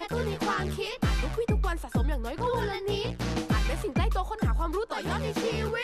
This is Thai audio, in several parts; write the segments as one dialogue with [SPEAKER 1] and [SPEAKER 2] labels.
[SPEAKER 1] กระตุ้นในความคิดอ่านทุกวี่ทุกวันสะสมอย่างน้อยก็วันละนิดอ่านเป็นสิ่งใกล้ตัวค้นหาความรู้ต่อยอดในชีวิต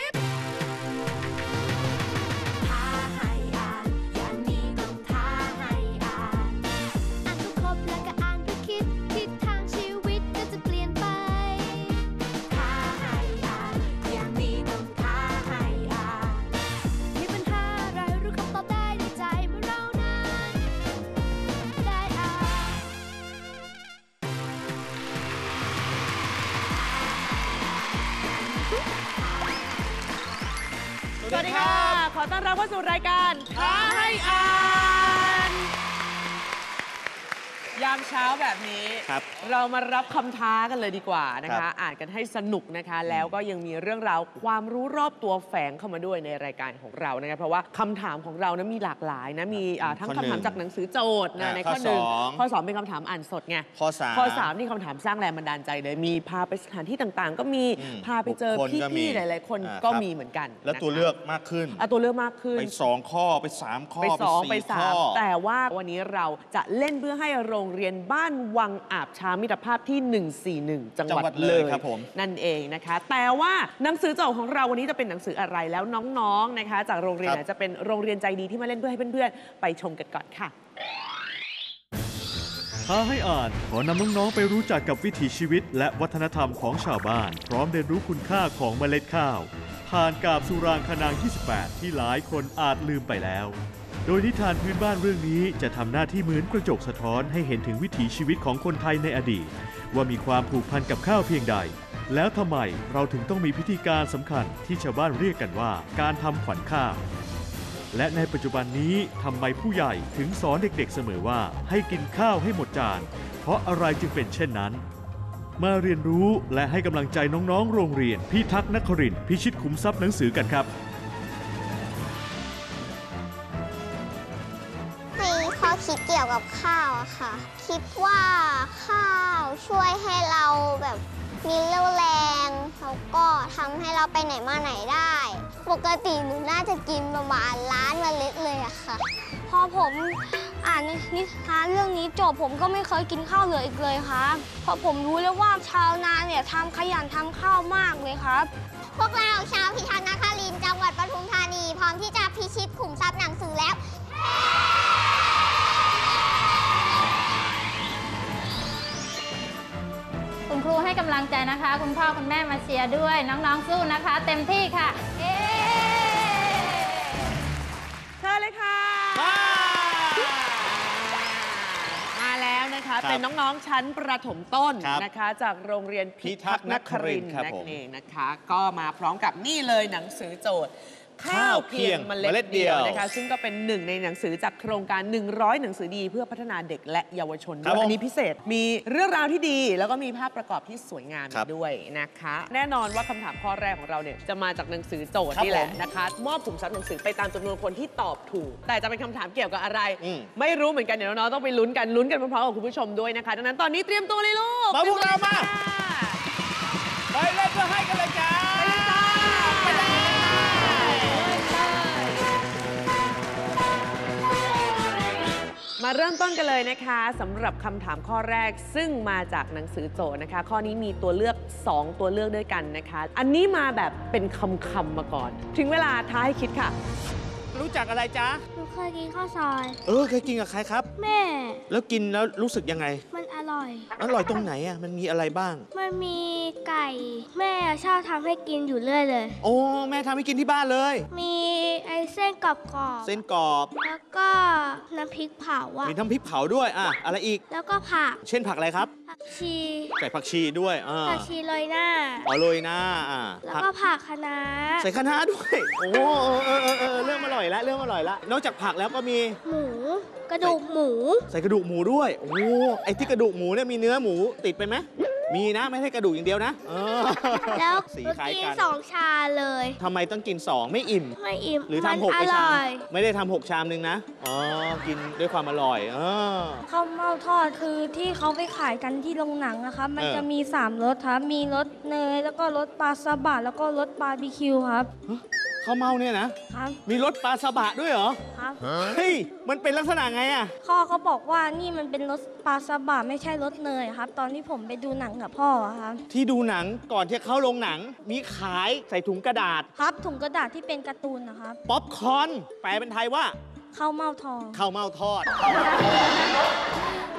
[SPEAKER 2] วั
[SPEAKER 3] สดีค่ะ ขอต้อนรับเข้าสู่รายการท้าให้อ่านยามเช้าแบบนี้
[SPEAKER 4] ครับ
[SPEAKER 3] เรามารับคำท้ากันเลยดีกว่านะ
[SPEAKER 4] ครั
[SPEAKER 3] คะ
[SPEAKER 4] บ
[SPEAKER 3] อ่านกันให้สนุกนะคะ แล้วก็ยังมีเรื่องราวความรู้รอบตัวแฝงเข้ามาด้วยในรายการของเรานะคะเพราะว่าคำถามของเรานะมีหลากหลายนะมีอ่าทั้ง
[SPEAKER 4] ข้อ
[SPEAKER 3] คำถาม
[SPEAKER 4] หนึ่ง
[SPEAKER 3] จากหนังสือโจทย์นะ
[SPEAKER 4] อ่า
[SPEAKER 3] ใน
[SPEAKER 4] ข้
[SPEAKER 3] ข้
[SPEAKER 4] อ
[SPEAKER 3] อหนึ่ง
[SPEAKER 4] สอง
[SPEAKER 3] ข้อสองเป็นคำถามอ่านสดไง
[SPEAKER 4] ข้อสาม
[SPEAKER 3] ข้อสามนี่คำถามสร้างแรงบันดาลใจเลยมีพาไปสถานที่ต่างๆ ก็มี
[SPEAKER 4] อืม
[SPEAKER 3] พาไปเจอ
[SPEAKER 4] บุคคลก็มี
[SPEAKER 3] พี่ๆหลายๆคน
[SPEAKER 4] อ่า
[SPEAKER 3] ก็
[SPEAKER 4] ครับ
[SPEAKER 3] มีเหมือนกัน
[SPEAKER 4] แล้วตัว
[SPEAKER 3] นะคะ
[SPEAKER 4] เลือกมากขึ้น
[SPEAKER 3] เอาตัวเลือกมากขึ้น
[SPEAKER 4] ไปสองข้อไปสามข้อ
[SPEAKER 3] ไปสองไป
[SPEAKER 4] สี่
[SPEAKER 3] สา
[SPEAKER 4] ข้
[SPEAKER 3] ม
[SPEAKER 4] อ
[SPEAKER 3] แต่ว่าวันนี้เราจะเล่นเพื่อให้โรงเรียนบ้านวังอาบชามิตรภาพที่ 141 จังหวัด
[SPEAKER 4] จังหวัด
[SPEAKER 3] เล
[SPEAKER 4] เลยยครับผม
[SPEAKER 3] นั่นเองนะคะ แต่ว่าหนังสือโจทย์ของเราวันนี้จะเป็นหนังสืออะไรแล้วน้องๆนะคะ จากโรงเรียนไหนจะเป็นโรงเรียนใจดีที่มาเล่นเพื่อให้เพื่อนๆไปชมกันก่อนค่ะ
[SPEAKER 5] ท้าให้อ่านขอนำน้องๆไปรู้จักกับวิถีชีวิต และวัฒนธรรมของชาวบ้าน พร้อมเรียนรู้คุณค่าของเมล็ดข้าว ผ่านกาบสุรางคนาง 28 ที่หลายคนอาจลืมไปแล้ว โดยนิทานพื้นบ้านเรื่องนี้จะทำหน้าที่เหมือนกระจกสะท้อนให้เห็นถึงวิถีชีวิตของคนไทยในอดีต ว่ามีความผูกพันกับข้าวเพียงใด แล้วทำไมเราถึงต้องมีพิธีการสำคัญที่ชาวบ้านเรียกกันว่า การทำขวัญข้าวและในปัจจุบันนี้ทำไมผู้ใหญ่ถึงสอนเด็กๆเสมอว่าให้กินข้าวให้หมดจาน เพราะอะไรจึงเป็นเช่นนั้น มาเรียนรู้และให้กำลังใจน้องๆ โรงเรียนพิทักษ์นครินพิชิตขุมทรัพย์หนังสือกันครับ
[SPEAKER 6] กี่ยวกับข้าวอะค่ะ คิดว่าข้าวช่วยให้เราแบบมีเรี่ยวแรงแล้วก็ทำให้เราไปไหนมาไหนได้ ปกติหนูน่าจะกินประมาณล้านเมล็ดเลยอะค่ะ
[SPEAKER 7] พอผมอ่านนิทานเรื่องนี้จบผมก็ไม่เคยกินข้าวเหลืออีกเลยครับเพราะผมรู้แล้วว่าชาวนาเนี่ยทำขยันทำข้าวมากเลยครับ
[SPEAKER 6] พวกเราชาวพิทักษ์นครินจังหวัดปทุมธานี พร้อมที่จะพิชิตขุมทรัพย์หนังสือแล้ว
[SPEAKER 8] กำลังใจนะคะ คุณพ่อคุณแม่มาเชียร์ด้วย น้องๆสู้นะคะ เต็มที่ค่ะเอ๊
[SPEAKER 3] เชิญเลยค่ะ มาแล้วนะคะ
[SPEAKER 4] ครับ
[SPEAKER 3] เป็นน้องๆชั้นประถมต้น
[SPEAKER 4] ครับ
[SPEAKER 3] นะคะ จากโรงเรียนพิทักษ์นครินทร์
[SPEAKER 4] ครับ
[SPEAKER 3] นั่
[SPEAKER 4] ผ
[SPEAKER 3] น
[SPEAKER 4] ม
[SPEAKER 3] เองนะคะ ก็มาพร้อมกับนี่เลยหนังสือโจทย์ ข้าวเพียงเม
[SPEAKER 4] เม
[SPEAKER 3] ล็
[SPEAKER 4] ล็
[SPEAKER 3] ด
[SPEAKER 4] ด
[SPEAKER 3] เดียว
[SPEAKER 4] เดียว
[SPEAKER 3] นะคะซึ่งก็เป็นหนึ่งในหนังสือจากโครงการ 100 หนังสือดี เพื่อพัฒนาเด็กและเยาวชน
[SPEAKER 4] ครั
[SPEAKER 3] ด้วย
[SPEAKER 4] บผม
[SPEAKER 3] อันนี้พิเศษมีเรื่องราวที่ดี แล้วก็มีภาพประกอบที่สวยงาม
[SPEAKER 4] ครับ
[SPEAKER 3] ด้วยนะคะ แน่นอนว่าคำถามข้อแรกของเราเนี่ยจะมาจากหนังสือโจทย์
[SPEAKER 4] ครับ
[SPEAKER 3] นี่แหละ
[SPEAKER 4] ผม
[SPEAKER 3] นะคะมอบขุมทรัพย์หนังสือไปตามจำนวนคนที่ตอบถูก แต่จะเป็นคำถามเกี่ยวกับอะไร
[SPEAKER 4] อืม
[SPEAKER 3] ไม่รู้เหมือนกันเดี๋ยวน้องๆต้องไปลุ้นกันลุ้นกันพร้อมๆกับคุณผู้ชมด้วยนะคะดังนั้นตอนนี้เตรียมตัวเลยลูก
[SPEAKER 4] มาพวกเรามา
[SPEAKER 3] ไปเลยค่ะ
[SPEAKER 4] ไปเล่นเพื่อให้กันเลยจ้า
[SPEAKER 3] เริ่มต้นกันเลยนะคะสำหรับคำถามข้อแรกซึ่งมาจากหนังสือโจทย์นะคะ ข้อนี้มีตัวเลือก 2 ตัวเลือกด้วยกันนะคะ อันนี้มาแบบเป็นคำๆมาก่อน ถึงเวลาท้าให้คิดค่ะ
[SPEAKER 4] รู้จักอะไรจ๊ะ
[SPEAKER 7] หนูเคยกินข้าวซอย
[SPEAKER 4] เออเคยกินกับใครครับ
[SPEAKER 7] แม่
[SPEAKER 4] แล้วกินแล้วรู้สึกยังไง
[SPEAKER 7] มันอร่อย
[SPEAKER 4] อร่อยตรงไหนอะมันมีอะไรบ้าง
[SPEAKER 7] มันมี ไก่ แม่ชอบทำให้กินอยู่เรื่อยเลย
[SPEAKER 4] โอ้แม่ทำให้กินที่บ้านเลย
[SPEAKER 7] มีไอ้เส้นกรอบๆ
[SPEAKER 4] เส้นกรอบ
[SPEAKER 7] แล้วก็น้ำพริกเผาอะ
[SPEAKER 4] มีน้ำพริกเผาด้วยอะอะไรอีก
[SPEAKER 7] แล้วก็ผัก
[SPEAKER 4] เช่นผักอะไรครับ
[SPEAKER 7] ผักชี
[SPEAKER 4] ใส่ผักชีด้วยอ่า
[SPEAKER 7] ผักชีโรยหน้า
[SPEAKER 4] อ๋อโรยหน้าอ่า
[SPEAKER 7] แล้ว
[SPEAKER 4] ผัก
[SPEAKER 7] ก็ผักคะน้า
[SPEAKER 4] ใส่คะน้าด้วย โอ้เออเออเออเออเริ่มอร่อยแล้วเริ่มอร่อยแล้วนอกจากผักแล้วก็มี
[SPEAKER 7] หมูกระดูกหมู
[SPEAKER 4] ใส่กระดูกหมูด้วย โอ้ไอ้ที่กระดูกหมูเนี่ยมีเนื้อหมูติดไปไหม มีนะไม่ใช่กระดูกอย่างเดียวนะเออ
[SPEAKER 7] แล้ว
[SPEAKER 4] สี
[SPEAKER 7] หนู
[SPEAKER 4] คล้าย
[SPEAKER 7] กิน
[SPEAKER 4] กัน
[SPEAKER 7] สองชาเลย
[SPEAKER 4] ทำไมต้องกิน 2 ไม่อิ่ม
[SPEAKER 7] ไม่อิ่ม
[SPEAKER 4] หรือ
[SPEAKER 7] มัน
[SPEAKER 4] ทำหก
[SPEAKER 7] อ
[SPEAKER 4] ไปชา
[SPEAKER 7] ร่
[SPEAKER 4] ม
[SPEAKER 7] อย
[SPEAKER 4] ไม่ได้ทำหกชามนึงนะอ๋อกินด้วยความอร่อยเออ
[SPEAKER 9] ข้าวเม่าทอดคือที่เขาไปขายกันที่โรงหนังนะครับ มัน
[SPEAKER 4] เออ
[SPEAKER 9] จะมี 3รสครับ มีรสเนย แล้วก็รสปลาซาบะแล้วก็รสบาร์บีคิวครับ
[SPEAKER 4] ข้าวเม่าเนี่ยนะ
[SPEAKER 9] ครับ
[SPEAKER 4] มีรสปลาซาบะด้วยเหรอ
[SPEAKER 9] ครับ
[SPEAKER 4] เฮ้ย มันเป็นลักษณะไงอะ
[SPEAKER 9] พ่อเขาบอกว่านี่มันเป็นรสปลาซาบะไม่ใช่รสเนยครับ ตอนที่ผมไปดูหนังกับพ่ออะครับ
[SPEAKER 4] ที่ดูหนังก่อนที่จะเข้าโรงหนัง มีขายใส่ถุงกระดาษ
[SPEAKER 9] ครับถุงกระดาษที่เป็นการ์ตูนนะครับ
[SPEAKER 4] ป๊อปคอร์นแปลเป็นไทยว่า
[SPEAKER 9] ข้าวเม่าทอด
[SPEAKER 4] ข้าวเม่าทอด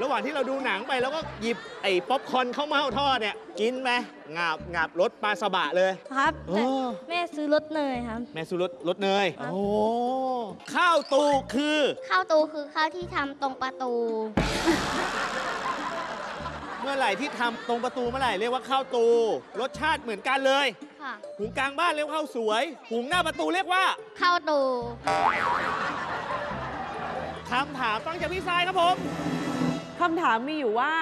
[SPEAKER 4] ระหว่างที่เราดูหนังไปแล้วก็หยิบไอ้ป๊อปคอร์นข้าวเม่าทอดเนี่ยกินไหมงาบงาบรสปลาสบะเลย
[SPEAKER 9] ครับ
[SPEAKER 4] โอ้
[SPEAKER 9] แต่แม่ซื้อรถเนยครับ
[SPEAKER 4] แม่ซื้อรสรสเนย
[SPEAKER 9] ครับ
[SPEAKER 4] โอ้ข้าวตูคือ
[SPEAKER 6] ข้าวตูคือข้าวที่ทำตรงประตู
[SPEAKER 4] เมื่อไหร่ที่ทำตรงประตูเมื่อไหร่เรียกว่าข้าวตู รสชาติเหมือนกันเลย
[SPEAKER 6] ค่ะ
[SPEAKER 4] หุงกลางบ้านเรียกว่าข้าวสวย หุงหน้าประตูเรียกว่า
[SPEAKER 6] ข้าวตู
[SPEAKER 4] คำถามฟังจากพี่ทรายครับผม
[SPEAKER 3] คำถามมีอยู่ว่า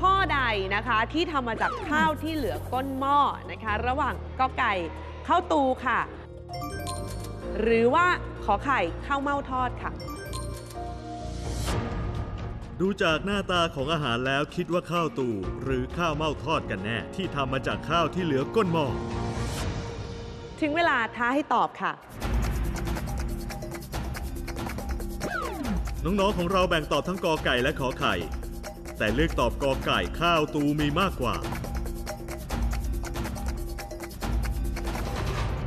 [SPEAKER 3] ข้อใดนะคะที่ทำมาจากข้าวที่เหลือก้นหม้อนะคะ ระหว่างกอไก่ข้าวตูค่ะ หรือว่าขอไข่ข้าวเม่าทอดค่ะ
[SPEAKER 5] ดูจากหน้าตาของอาหารแล้วคิดว่าข้าวตูหรือข้าวเม่าทอดกันแน่ ที่ทำมาจากข้าวที่เหลือก้นหม้อ
[SPEAKER 3] ถึงเวลาท้าให้ตอบค่ะ
[SPEAKER 5] น้องๆของเราแบ่งตอบทั้งกอไก่และขอไข่ แต่เลือกตอบกอไก่ข้าวตูมีมากกว่า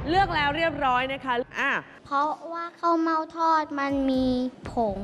[SPEAKER 3] เลือกแล้วเรียบร้อยนะคะอะ
[SPEAKER 6] เพราะว่าข้าวเม่าทอดมันมีผง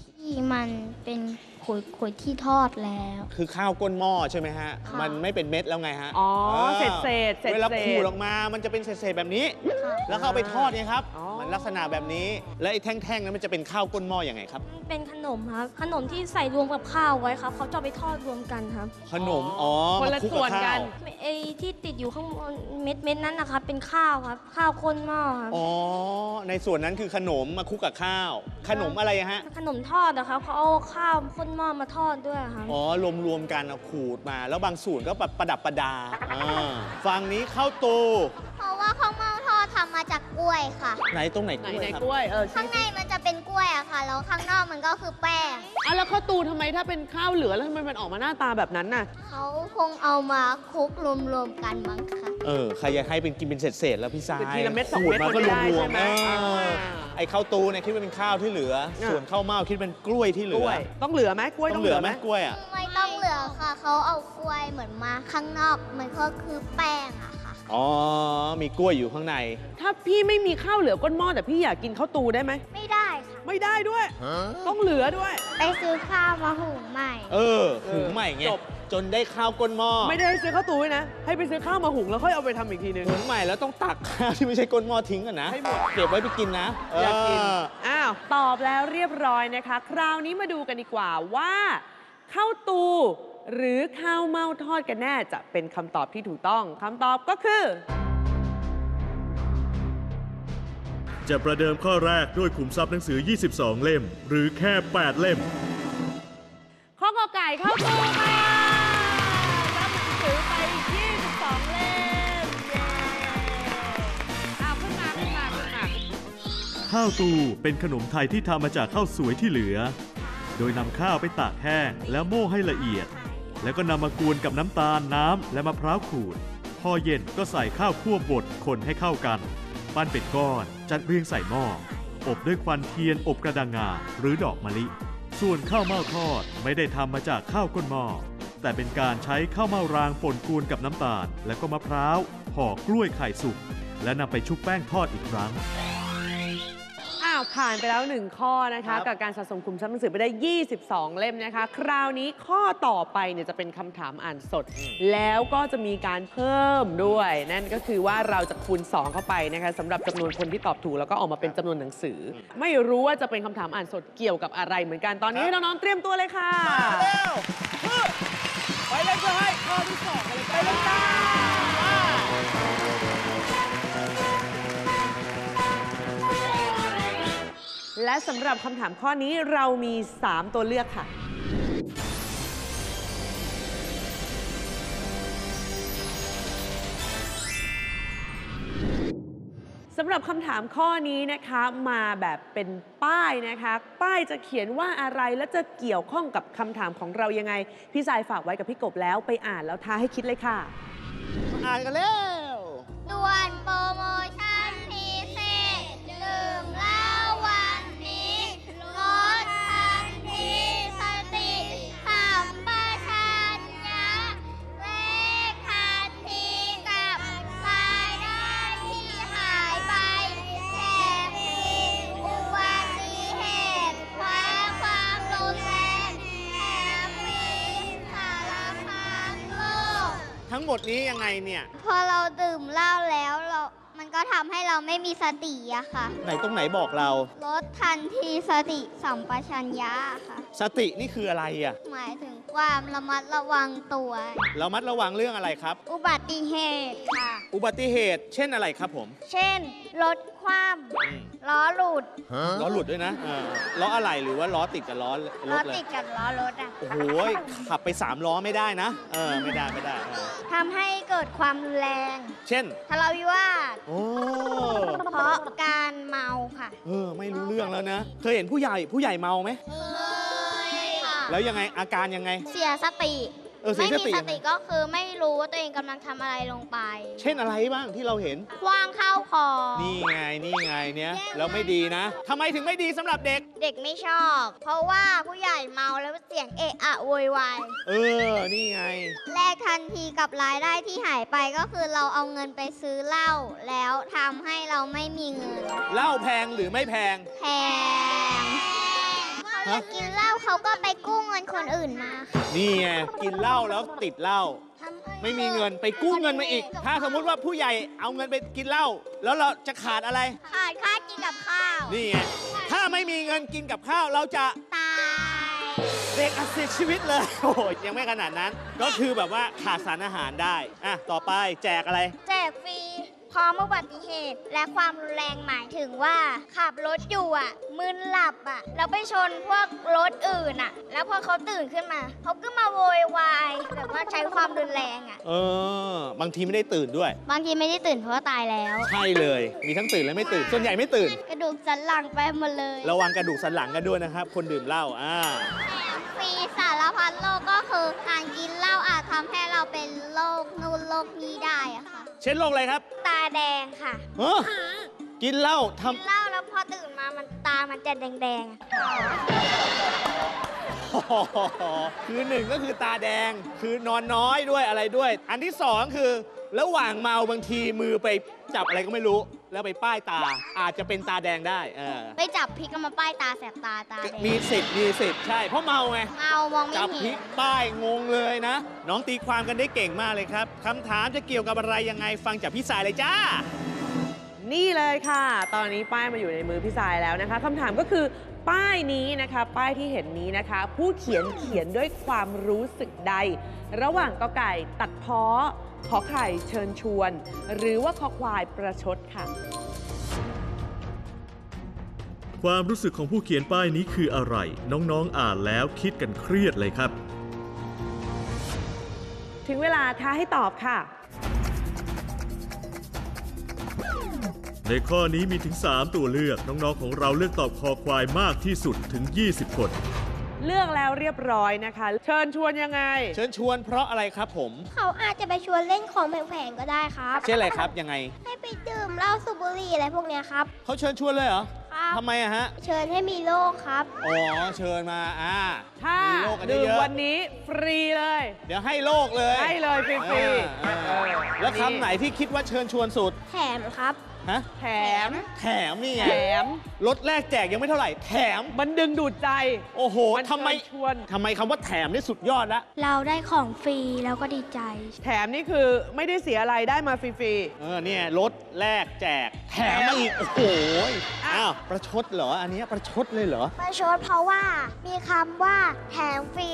[SPEAKER 6] ที่มันเป็น ขุยขุยที่ทอดแล้ว
[SPEAKER 4] คือข้าวก้นหม้อใช่ไหมฮะ
[SPEAKER 6] ค่ะ
[SPEAKER 4] มันไม่เป็นเม็ดแล้วไงฮะ
[SPEAKER 3] อ๋อ
[SPEAKER 4] ออ
[SPEAKER 3] เศษเศษเศษ
[SPEAKER 4] เวลา
[SPEAKER 3] เศษ
[SPEAKER 4] ขูดออกมา มันจะเป็นเศษๆแบบนี้
[SPEAKER 6] ค่ะ
[SPEAKER 4] แล้วเข้าเอาไปทอดไงครับ
[SPEAKER 3] อ๋อ
[SPEAKER 4] มันลักษณะแบบนี้ และไอ้แท่งๆนั้นมันจะเป็นข้าวก้นหม้ออย่างไงครับ
[SPEAKER 9] เป็นขนมครับ ขนมที่ใส่รวมกับข้าวไว้ครับเขาจะเอาไปทอดรวมกันครับ
[SPEAKER 4] ขนม อ๋อ
[SPEAKER 3] คนละ
[SPEAKER 4] มาคลุก
[SPEAKER 3] ส่
[SPEAKER 4] บ
[SPEAKER 3] วนกัน
[SPEAKER 4] ข้าว
[SPEAKER 9] ไอ้ที่ติดอยู่ข้างบนเม็ดเม็ดๆนั้นนะครับ เป็นข้าวครับ ข้าวข้นหม้อครับ
[SPEAKER 4] อ๋อ ในส่วนนั้นคือขนมมาคลุกกับข้าว ขนมอะไรฮะ
[SPEAKER 9] ขนมทอดนะครับเขาเอาข้าวข้นหม้อมาทอดด้วยครับ
[SPEAKER 4] อ๋อรวมๆกันเอาขูดมา แล้วบางส่วนก็ประดับประดาอ่าฝั่งนี้ข้าวตู
[SPEAKER 6] เพราะว่าข้าวเม่าทอดทำมาจากกล้วยค่ะ
[SPEAKER 4] ไหนตรงไหนก
[SPEAKER 3] ไหน
[SPEAKER 4] ล้วย
[SPEAKER 3] ไหน
[SPEAKER 4] ครับ
[SPEAKER 3] กล้วยเออ
[SPEAKER 6] ข้างในมันจะเป็นกล้วยอะค่ะ แล้วข้างนอกมันก็คือแป้ง
[SPEAKER 3] อะแล้วข้าวตูทำไมถ้าเป็นข้าวเหลือแล้วทำไมมันออกมาหน้าตาแบบนั้นน่ะ
[SPEAKER 6] เขาคงเอามาคลุกรวมๆกันมั้งคะ
[SPEAKER 4] เออใครอยากให้เป็นกินเป็นเศษๆแล้วพี่ซาย
[SPEAKER 3] คือทีละเม็ดสอง
[SPEAKER 4] ขู
[SPEAKER 3] เม็ด
[SPEAKER 4] มา
[SPEAKER 3] มัน
[SPEAKER 4] ก็
[SPEAKER 3] ไม่ได้
[SPEAKER 4] รว
[SPEAKER 3] ใช่
[SPEAKER 4] ม
[SPEAKER 3] ไหม
[SPEAKER 4] ๆเออ
[SPEAKER 3] อ่า
[SPEAKER 4] ไอ้ข้าวตูเนี่ยคิดว่าเป็นข้าวที่เหลือ
[SPEAKER 3] อ่า
[SPEAKER 4] ส่วนข้าวเม่าคิดเป็นกล้วยที่เห
[SPEAKER 3] ก
[SPEAKER 4] ลื
[SPEAKER 3] ล้
[SPEAKER 4] อ
[SPEAKER 3] วยต้องเหลือไหมกล้วย
[SPEAKER 4] ต้
[SPEAKER 3] ต้
[SPEAKER 4] อ
[SPEAKER 3] องง
[SPEAKER 4] เห
[SPEAKER 3] เห
[SPEAKER 4] ลื
[SPEAKER 3] ลื
[SPEAKER 4] อ
[SPEAKER 3] อ
[SPEAKER 4] ไห
[SPEAKER 3] ไห
[SPEAKER 4] ม
[SPEAKER 3] ม
[SPEAKER 4] กล้วยอะ
[SPEAKER 6] ไม่ต้องเหลือค่ะ เขาเอากล้วยเหมือนมาข้างนอก มันก็คือแป้งอะค่ะ
[SPEAKER 4] อ๋อมีกล้วยอยู่ข้างใน
[SPEAKER 3] ถ้าพี่ไม่มีข้าวเหลือก้นหม้อแต่พี่อยากกินข้าวตูได้ไหม
[SPEAKER 6] ไม่ได้ค่ะ
[SPEAKER 3] ไม่ได้ด้วย ต้องเหลือด้วย
[SPEAKER 6] ไปซื้อข้าวมาหุงใหม่
[SPEAKER 4] เออหุงใหม่ไง
[SPEAKER 3] จบ
[SPEAKER 4] จนได้ข้าวก้นหม้อ
[SPEAKER 3] ไม่ได้ซื้อข้าวตูด้วยนะ ให้ไปซื้อข้าวมาหุงแล้วค่อยเอาไปทำอีกทีนึง
[SPEAKER 4] หุงใหม่แล้วต้องตักข้าวที่ไม่ใช่ก้นหม้อทิ้งกันนะ
[SPEAKER 3] ให้หมด
[SPEAKER 4] เก็บไว้ไปกินนะ
[SPEAKER 3] อยากกิน
[SPEAKER 4] เอ้า
[SPEAKER 3] ว ตอบแล้วเรียบร้อยนะคะ คราวนี้มาดูกันดีกว่าว่าข้าวตูหรือข้าวเม่าทอดกันแน่จะเป็นคำตอบที่ถูกต้องคำตอบก็คือ
[SPEAKER 5] จะประเดิมข้อแรกด้วยขุมทรัพย์หนังสือ 22 เล่ม หรือแค่ 8 เล่ม
[SPEAKER 3] ข้อกอไก่ข้าวตูค่ะรับหนังสือไป 22 เล่มเย้อ้าวขึ้นมาขึ้นมาขึ้นมา
[SPEAKER 5] ข้าวตูเป็นขนมไทยที่ทำมาจากข้าวสวยที่เหลือ โดยนำข้าวไปตากแห้งแล้วโม่ให้ละเอียด แล้วก็นำมากวนกับน้ำตาลน้ำและมะพร้าวขูด พอเย็นก็ใส่ข้าวคั่วบดคนให้เข้ากัน ปั้นเป็นก้อน จัดเรียงใส่หม้อ อบด้วยควันเทียนอบกระดังงาหรือดอกมะลิ ส่วนข้าวเม่าทอดไม่ได้ทำมาจากข้าวก้นหม้อ แต่เป็นการใช้ข้าวเม่ารางป่นกูนกับน้ำตาล และก็มะพร้าวห่อกล้วยไข่สุก และนำไปชุบแป้งทอดอีกครั้ง
[SPEAKER 3] ผ่านไปแล้วหนึ่งข้อนะ
[SPEAKER 4] ครั
[SPEAKER 3] คะ
[SPEAKER 4] บ
[SPEAKER 3] กับการสะสมคุมทรัพย์หนังสือไปได้ 22 เล่มนะคะ คราวนี้ข้อต่อไปเนี่ยจะเป็นคำถามอ่านสด แล้วก็จะมีการเพิ่มด้วย นั่นก็คือว่าเราจะคูณ 2 เข้าไปนะคะสำหรับจำนวนคนที่ตอบถูกแล้วก็ออกมาเป็นจำนวนหนังสือ ไม่รู้ว่าจะเป็นคำถามอ่านสดเกี่ยวกับอะไรเหมือนกันตอนนี้ให้น้องๆเตรียมตัวเลยค่ะ
[SPEAKER 4] เร็วฮึไปเลยเพื่อให้ข้อที่สองกันเลยไปเลยจ้า
[SPEAKER 3] และสำหรับคำถามข้อนี้เรามี 3 ตัวเลือกค่ะ สำหรับคำถามข้อนี้นะคะมาแบบเป็นป้ายนะคะ ป้ายจะเขียนว่าอะไรและจะเกี่ยวข้องกับคำถามของเรายังไง พี่สายฝากไว้กับพี่กบแล้วไปอ่านแล้วท้าให้คิดเลยค่ะ
[SPEAKER 4] อ่านกันแล้ว
[SPEAKER 6] ด่วนโปรโม
[SPEAKER 4] หมดนี้ยังไงเนี่ย
[SPEAKER 6] พอเราดื่มเหล้าแล้วเรา ทำให้เราไม่มีสติอะค่ะ
[SPEAKER 4] ไหนตรงไหนบอกเรา
[SPEAKER 6] ลดทันทีสติสัมปชัญญะค่ะ
[SPEAKER 4] สตินี่คืออะไรอะ
[SPEAKER 6] หมายถึงความระมัดระวังตัว
[SPEAKER 4] เรามัดระวังเรื่องอะไรครับ
[SPEAKER 6] อุบัติเหตุค่ะ
[SPEAKER 4] อุบัติเหตุ เช่นอะไรครับผม
[SPEAKER 6] เช่น รถคว่
[SPEAKER 4] อืมำ
[SPEAKER 6] ล้อหลุด
[SPEAKER 4] ล้อหลุดด้วยนะเออล้ออะไรหรือว่าล้อติดกับล้อร
[SPEAKER 6] ล้อ
[SPEAKER 4] ถเลย
[SPEAKER 6] ติดกับล้อรถอะ
[SPEAKER 4] โอ้โหขับไปสามล้อไม่ได้นะเออไม่ได้ไม่ได้เออ
[SPEAKER 6] ทำให้เกิดความรุนแรง
[SPEAKER 4] เช่น
[SPEAKER 6] ทะเลาะวิวาท
[SPEAKER 4] โอ้
[SPEAKER 6] เพราะการเมาค่ะ
[SPEAKER 4] เออ ไม่รู้เรื่องแล้วนะ เคยเห็นผู้ใหญ่ผู้ใหญ่เมาไหม
[SPEAKER 6] เคยค่ะ
[SPEAKER 4] แล้วยังไงอาการยังไง
[SPEAKER 6] เสียสติ
[SPEAKER 4] เออเสีย
[SPEAKER 6] ไม่
[SPEAKER 4] ส
[SPEAKER 6] มี
[SPEAKER 4] ติ
[SPEAKER 6] ส
[SPEAKER 4] ยังไง
[SPEAKER 6] ติก็คือไม่รู้ว่าตัวเองกำลังทำอะไรลงไป
[SPEAKER 4] เช่นอะไรบ้างที่เราเห็น
[SPEAKER 6] คว้างเข้าวของ
[SPEAKER 4] นี่ไงนี่ไงเนี้ยแล้วไม่ดีนะทำไมถึงไม่ดีสำหรับเด็ก
[SPEAKER 6] เด็กไม่ชอบ เพราะว่าผู้ใหญ่เมาแล้วเสียงเอะอะโวยวาย
[SPEAKER 4] เออ นี่ไง
[SPEAKER 6] แลกทันทีกับรายได้ที่หายไปก็คือเราเอาเงินไปซื้อเหล้าแล้วทำให้เราไม่มีเงิน
[SPEAKER 4] เหล้าแพงหรือไม่แพง
[SPEAKER 6] แพง เขาจะกินเหล้าเขาก็ไปกู้เงินคนอื่นมาค่ะ
[SPEAKER 4] นี่ไงกินเหล้าแล้วติดเหล้าไม่มีเงินไปกู้เงินมาอีก ถ้าสมมุติว่าผู้ใหญ่เอาเงินไปกินเหล้าแล้วเราจะขาดอะไร
[SPEAKER 6] ขาดค่ากินกับข้าว
[SPEAKER 4] นี่ไงถ้าไม่มีเงินกินกับข้าวเราจะ
[SPEAKER 6] ตาย
[SPEAKER 4] เด็กอาเสียชีวิตเลยโอ้ยยังไม่ขนาดนั้น ก็คือแบบว่าขาดสารอาหารได้อะต่อไปแจกอะไร
[SPEAKER 6] แจกฟรี พร้อมอุบัติเหตุ และความรุนแรงหมายถึงว่า ขับรถอยู่อะมึนหลับอะแล้วไปชนพวกรถอื่นอะ แล้วพอเขาตื่นขึ้นมาเขาก็มาโวยวายแบบว่าใช้ความรุนแรงอะ
[SPEAKER 4] เออ บางทีไม่ได้ตื่นด้วย
[SPEAKER 6] บางทีไม่ได้ตื่นเพราะว่าตายแล้ว
[SPEAKER 4] ใช่เลย มีทั้งตื่นและไม่ตื่น ส่วนใหญ่ไม่ตื่น
[SPEAKER 6] กระดูกสันหลังไปหมดเลย
[SPEAKER 4] ระวังกระดูกสันหลังกันด้วยนะครับ คนดื่มเหล้าอ่า
[SPEAKER 6] ฟรีสารพัดโรคก็คือการกินเหล้าอาจทำให้เราเป็นโรคนู่นโรคนี้ได้อะค่ะ
[SPEAKER 4] เช่นโรคอะไรครับ
[SPEAKER 6] ตาแดงค่ะ
[SPEAKER 4] เฮ้อกินเหล้าท
[SPEAKER 6] กินเหล้าแล้วพอตื่นมามันตามันจะแดงๆอะำ
[SPEAKER 4] คือหนึ่งก็คือตาแดง คือนอนน้อยด้วยอะไรด้วย อันที่สองคือ ระหว่างเมาบางทีมือไปจับอะไรก็ไม่รู้ แล้วไปป้ายตาอาจจะเป็นตาแดงได้เออ
[SPEAKER 6] ไปจับพริกก็มาป้ายตาแสบตาตาแดง
[SPEAKER 4] มีสิทธิ์มีสิทธิ์ใช่เพราะเมาไง
[SPEAKER 6] เมามองไม่
[SPEAKER 4] จับพ
[SPEAKER 6] เห็
[SPEAKER 4] ลิ
[SPEAKER 6] น
[SPEAKER 4] กป้ายงงเลยนะ น้องตีความกันได้เก่งมากเลยครับคำถามจะเกี่ยวกับอะไรยังไงฟังจากพี่สายเลยจ้า
[SPEAKER 3] นี่เลยค่ะ ตอนนี้ป้ายมาอยู่ในมือพี่สายแล้วนะคะคำถามก็คือ ป้ายนี้นะคะ ป้ายที่เห็นนี้นะคะ ผู้เขียนเขียนด้วยความรู้สึกใด ระหว่างกอไก่ตัดเพ้อขอไข่เชิญชวน หรือว่าคอควายประชดค่ะ
[SPEAKER 5] ความรู้สึกของผู้เขียนป้ายนี้คืออะไร น้องๆอ่านแล้วคิดกันเครียดเลยครับ
[SPEAKER 3] ถึงเวลาท้าให้ตอบค่ะ
[SPEAKER 5] ในข้อนี้มีถึง 3 ตัวเลือก น้องๆของเราเลือกตอบคอควายมากที่สุดถึง 20 คน
[SPEAKER 3] เลือกแล้วเรียบร้อยนะคะ เชิญชวนยังไง
[SPEAKER 4] เชิญชวนเพราะอะไรครับผม
[SPEAKER 6] เขาอาจจะไปชวนเล่นของแพงๆก็ได้ครับ
[SPEAKER 4] เช่นอะไรครับยังไง
[SPEAKER 6] ให้ไปดื่มเหล้าสูบบุหรี่อะไรพวกเนี้ยครับ
[SPEAKER 4] เขาเชิญชวนเลยเหรอ
[SPEAKER 6] ครับ
[SPEAKER 4] ทำไมอะฮะ
[SPEAKER 6] เชิญให้มีโรคครับ
[SPEAKER 4] อ๋อ เชิญมา อ่า
[SPEAKER 3] ถ้า
[SPEAKER 4] มีโลกกัน
[SPEAKER 3] ดื่ม
[SPEAKER 4] เยอะ
[SPEAKER 3] วันนี้ฟรีเลย
[SPEAKER 4] เดี๋ยวให้โลกเลย
[SPEAKER 3] ให้เลยฟรี
[SPEAKER 4] เออเออ
[SPEAKER 3] เออ
[SPEAKER 4] แล้วคำไหนที่คิดว่าเชิญชวนสุด
[SPEAKER 6] แถมครับ
[SPEAKER 4] ฮะ
[SPEAKER 3] แถม
[SPEAKER 4] แถมนี่ไง
[SPEAKER 3] แถม
[SPEAKER 4] รถแรกแจกยังไม่เท่าไหร่ แถม
[SPEAKER 3] มันดึงดูดใจ
[SPEAKER 4] โอ้โห
[SPEAKER 3] มัน
[SPEAKER 4] ทำไม
[SPEAKER 3] เชิญชวน
[SPEAKER 4] ทำไมคำว่าแถมนี่สุดยอดละ
[SPEAKER 6] เราได้ของฟรีแล้วก็ดีใจ
[SPEAKER 3] แถมนี่คือไม่ได้เสียอะไรได้มาฟรี
[SPEAKER 4] เออเนี่ยรถแรกแจก แถมมาอีก โอ้โหอ้าว ประชดเหรอ อันเนี้ยประชดเลยเหรอ
[SPEAKER 6] ประชดเพราะว่ามีคำว่าแถมฟรี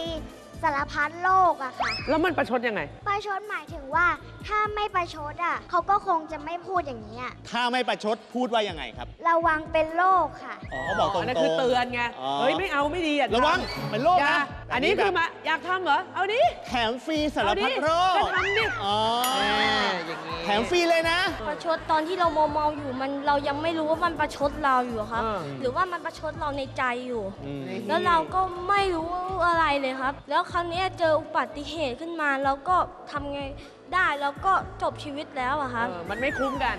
[SPEAKER 6] สารพัดโลกอะค่ะ
[SPEAKER 3] ๆแล้วมันประชดยังไง
[SPEAKER 6] ประชดหมายถึงว่าถ้าไม่ประชดอะเขาก็คงจะไม่พูดอย่างนี้ย
[SPEAKER 4] ถ้าไม่ประชดพูดว่ายังไงครับ
[SPEAKER 6] ระวังเป็นโรคค่ะ
[SPEAKER 4] อ๋อเขาบอกตรง
[SPEAKER 3] อัน
[SPEAKER 4] ๆ
[SPEAKER 3] นั้นคือเตือนไง
[SPEAKER 4] อ๋อ
[SPEAKER 3] เฮ้ยไม่เอาไม่ดีอะ
[SPEAKER 4] ระวังเป็นโรค
[SPEAKER 3] อย่า
[SPEAKER 4] นะ
[SPEAKER 3] อันนี้ คือมาอยากทำเหรอ เอาดิ
[SPEAKER 4] แถมฟรีสาร
[SPEAKER 3] เอาดิ
[SPEAKER 4] พัดโรค
[SPEAKER 3] จะทำดิ
[SPEAKER 4] อ๋อ
[SPEAKER 3] อย่างนี้
[SPEAKER 4] แถมฟรีเลยนะ
[SPEAKER 9] ประชดตอนที่เราเมาๆอยู่มันเรายังไม่รู้ว่ามันประชดเราอยู่ครับ
[SPEAKER 3] เออ
[SPEAKER 9] หรือว่ามันประชดเราในใจอยู่
[SPEAKER 4] อืม
[SPEAKER 9] แล้วเราก็ไม่รู้อะไรเลยครับ แล้วครั้งนี้เจออุบัติเหตุขึ้นมาแล้วก็ทำไงได้แล้วก็จบชีวิตแล้วอะครับ
[SPEAKER 3] เออมันไม่คุ้มกัน